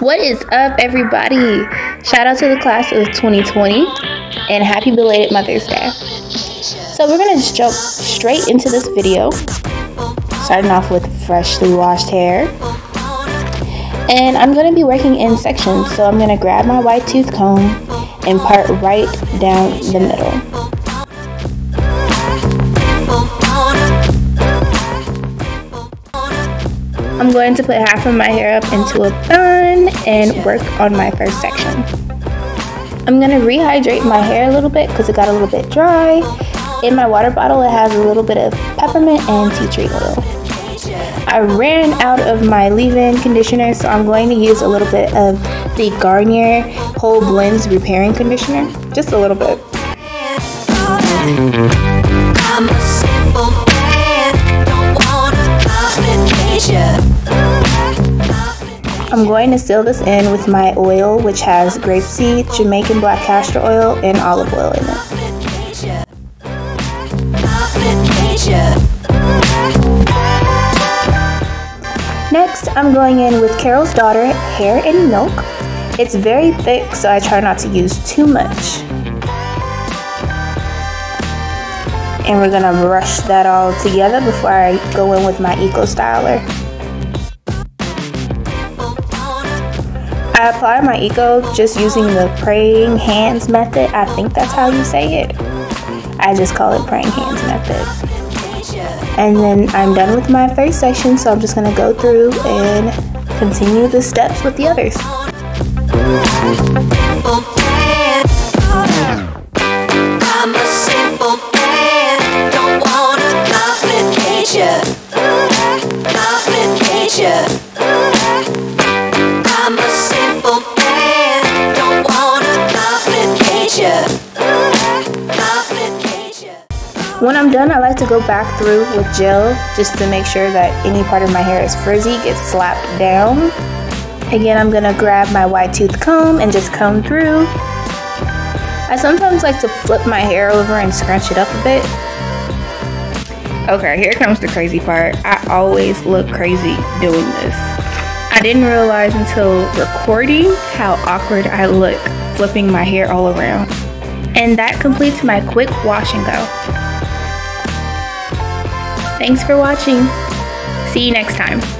What is up, everybody? Shout out to the class of 2020 and happy belated Mother's Day. So, we're gonna just jump straight into this video, starting off with freshly washed hair. And I'm gonna be working in sections, so I'm gonna grab my wide tooth comb and part right down the middle. I'm going to put half of my hair up into a bun and work on my first section. I'm going to rehydrate my hair a little bit because it got a little bit dry. In my water bottle, it has a little bit of peppermint and tea tree oil. I ran out of my leave-in conditioner, so I'm going to use a little bit of the Garnier Whole Blends Repairing Conditioner. Just a little bit. I'm going to seal this in with my oil, which has grapeseed, Jamaican black castor oil, and olive oil in it. Next, I'm going in with Carol's Daughter Hair and Milk. It's very thick, so I try not to use too much. and we're gonna brush that all together before I go in with my Eco Styler. I apply my Eco just using the praying hands method. I think that's how you say it. I just call it praying hands method. And then I'm done with my first section, so I'm just gonna go through and continue the steps with the others. When I'm done, I like to go back through with gel just to make sure that any part of my hair is frizzy gets slapped down. Again, I'm gonna grab my wide tooth comb and just comb through. I sometimes like to flip my hair over and scrunch it up a bit. Okay, here comes the crazy part. I always look crazy doing this. I didn't realize until recording how awkward I look flipping my hair all around. And that completes my quick wash and go. Thanks for watching. See you next time.